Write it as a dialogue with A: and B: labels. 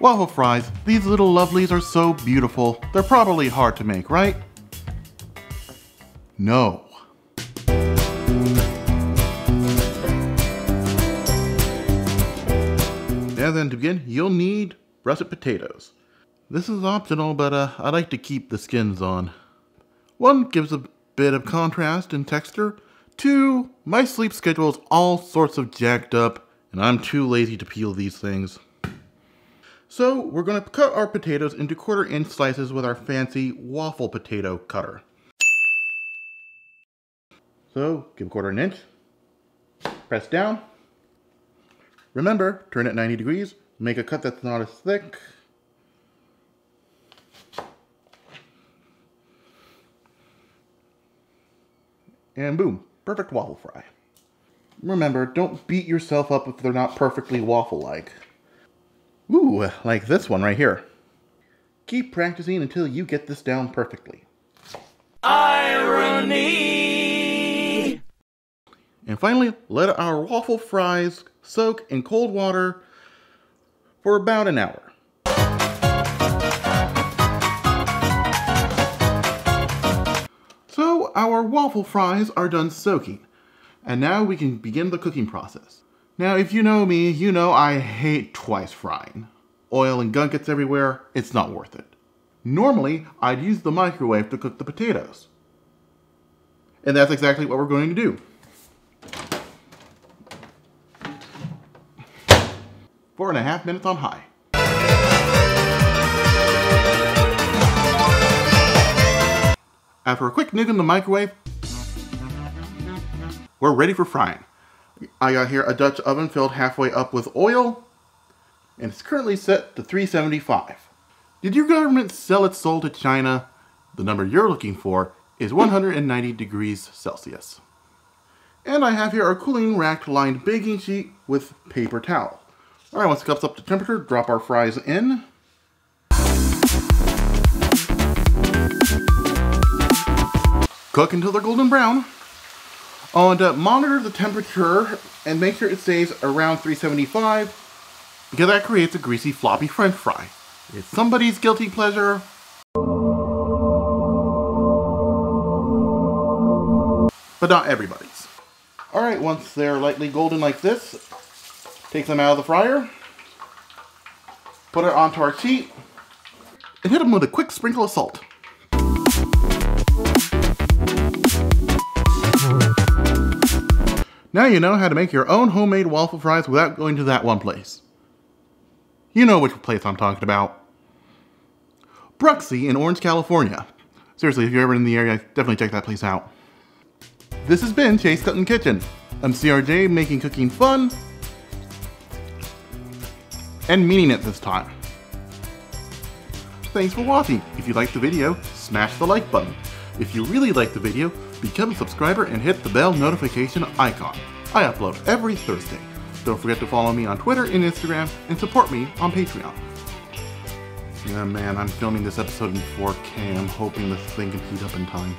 A: Waffle fries, these little lovelies are so beautiful. They're probably hard to make, right? No. And then to begin, you'll need russet potatoes. This is optional, but uh, I like to keep the skins on. One gives a bit of contrast and texture. Two, my sleep schedule is all sorts of jacked up, and I'm too lazy to peel these things. So we're going to cut our potatoes into quarter inch slices with our fancy waffle potato cutter. So give a quarter an inch, press down. Remember, turn it 90 degrees, make a cut that's not as thick. And boom, perfect waffle fry. Remember, don't beat yourself up if they're not perfectly waffle-like. Ooh, like this one right here. Keep practicing until you get this down perfectly.
B: Irony!
A: And finally, let our waffle fries soak in cold water for about an hour. So our waffle fries are done soaking. And now we can begin the cooking process. Now, if you know me, you know I hate twice frying. Oil and gunk gets everywhere, it's not worth it. Normally, I'd use the microwave to cook the potatoes. And that's exactly what we're going to do. Four and a half minutes on high. After a quick nig in the microwave, we're ready for frying. I got here a Dutch oven filled halfway up with oil, and it's currently set to 375. Did your government sell its soul to China? The number you're looking for is 190 degrees Celsius. And I have here a cooling rack lined baking sheet with paper towel. Alright, once it comes up to temperature, drop our fries in. Cook until they're golden brown. And uh, monitor the temperature and make sure it stays around 375 because that creates a greasy floppy french fry. It's somebody's guilty pleasure. But not everybody's. Alright, once they're lightly golden like this, take them out of the fryer, put it onto our sheet, and hit them with a quick sprinkle of salt. Now you know how to make your own homemade waffle fries without going to that one place. You know which place I'm talking about. Bruxie in Orange, California. Seriously, if you're ever in the area, definitely check that place out. This has been Chase Cuttin Kitchen. I'm CRJ making cooking fun and meaning it this time. Thanks for watching. If you liked the video, smash the like button. If you really liked the video, become a subscriber and hit the bell notification icon. I upload every Thursday. Don't forget to follow me on Twitter and Instagram and support me on Patreon. Yeah man, I'm filming this episode in 4K. I'm hoping this thing can heat up in time.